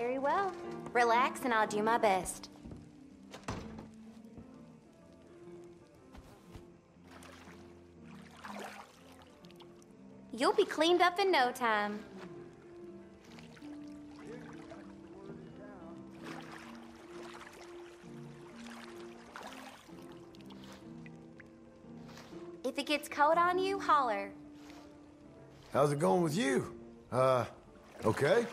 Very well. Relax and I'll do my best. You'll be cleaned up in no time. If it gets cold on you, holler. How's it going with you? Uh, okay?